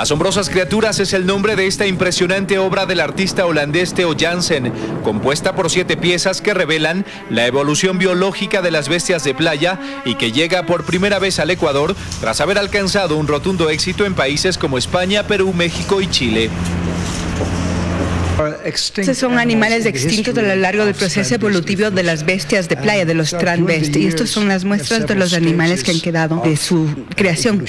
Asombrosas Criaturas es el nombre de esta impresionante obra del artista holandés Theo Jansen, compuesta por siete piezas que revelan la evolución biológica de las bestias de playa y que llega por primera vez al Ecuador tras haber alcanzado un rotundo éxito en países como España, Perú, México y Chile. Estos son animales extintos a lo largo del proceso evolutivo de las bestias de playa, de los transvest. Y estas son las muestras de los animales que han quedado de su creación.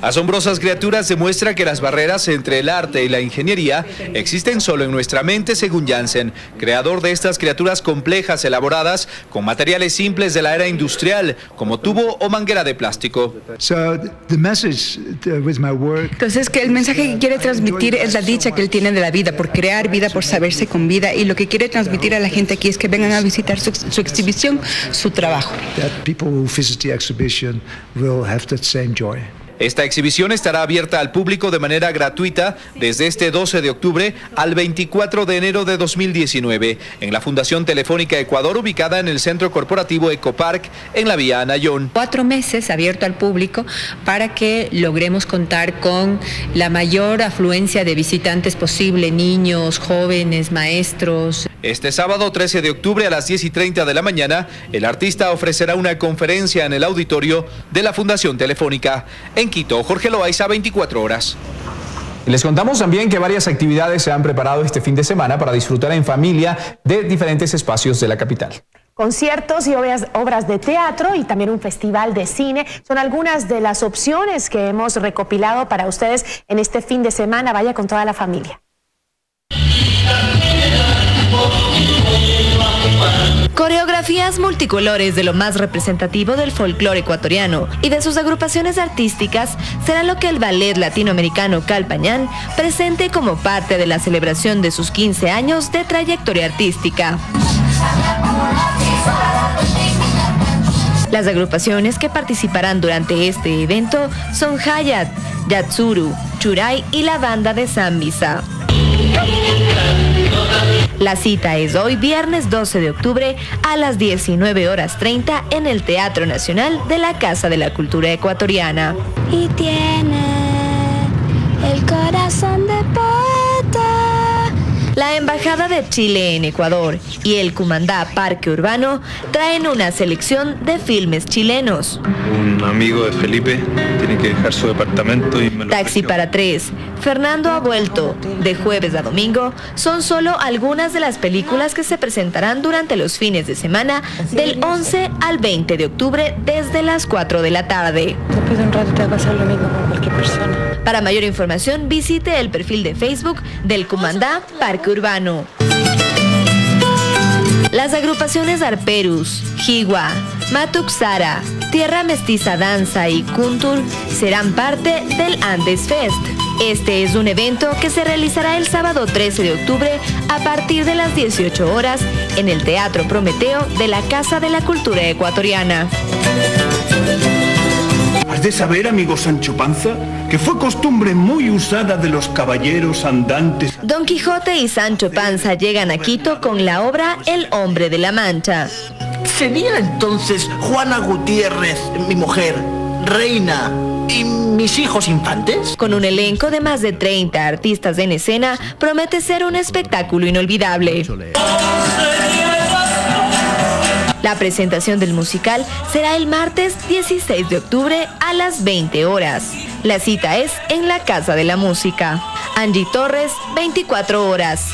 Asombrosas criaturas demuestra que las barreras entre el arte y la ingeniería existen solo en nuestra mente, según Jansen, creador de estas criaturas complejas elaboradas con materiales simples de la era industrial, como tubo o manguera de plástico. Entonces, que el mensaje que quiere transmitir es la dicha que él tiene de la vida, por crear vida, por saberse con vida, y lo que quiere transmitir a la gente aquí es que vengan a visitar su, su exhibición, su trabajo. Esta exhibición estará abierta al público de manera gratuita desde este 12 de octubre al 24 de enero de 2019 en la Fundación Telefónica Ecuador ubicada en el Centro Corporativo Ecopark en la vía Anayón. Cuatro meses abierto al público para que logremos contar con la mayor afluencia de visitantes posible, niños, jóvenes, maestros. Este sábado 13 de octubre a las 10 y 30 de la mañana, el artista ofrecerá una conferencia en el auditorio de la Fundación Telefónica. En Quito, Jorge Loaiza, 24 horas. Les contamos también que varias actividades se han preparado este fin de semana para disfrutar en familia de diferentes espacios de la capital. Conciertos y obras, obras, de teatro y también un festival de cine son algunas de las opciones que hemos recopilado para ustedes en este fin de semana. Vaya con toda la familia. Coreografías multicolores de lo más representativo del folclore ecuatoriano y de sus agrupaciones artísticas será lo que el ballet latinoamericano Calpañán presente como parte de la celebración de sus 15 años de trayectoria artística. Las agrupaciones que participarán durante este evento son Hayat, Yatsuru, Churay y la banda de Zambisa. La cita es hoy viernes 12 de octubre a las 19 horas 30 en el Teatro Nacional de la Casa de la Cultura Ecuatoriana. Y tiene el corazón la Embajada de Chile en Ecuador y el Cumandá Parque Urbano traen una selección de filmes chilenos. Un amigo de Felipe tiene que dejar su departamento y me lo Taxi para tres, Fernando ha vuelto, de jueves a domingo, son solo algunas de las películas que se presentarán durante los fines de semana del 11 al 20 de octubre desde las 4 de la tarde. Después de un rato te va a pasar lo mismo con cualquier persona. Para mayor información visite el perfil de Facebook del Cumandá Parque Urbano. Las agrupaciones Arperus, Jiwa, Matuxara, Tierra Mestiza Danza y Kuntur serán parte del Andes Fest. Este es un evento que se realizará el sábado 13 de octubre a partir de las 18 horas en el Teatro Prometeo de la Casa de la Cultura Ecuatoriana. Has de saber, amigo Sancho Panza, que fue costumbre muy usada de los caballeros andantes. Don Quijote y Sancho Panza llegan a Quito con la obra El hombre de la Mancha. ¿Sería entonces Juana Gutiérrez, mi mujer, reina y mis hijos infantes? Con un elenco de más de 30 artistas en escena, promete ser un espectáculo inolvidable. La presentación del musical será el martes 16 de octubre a las 20 horas. La cita es en la Casa de la Música. Angie Torres, 24 horas.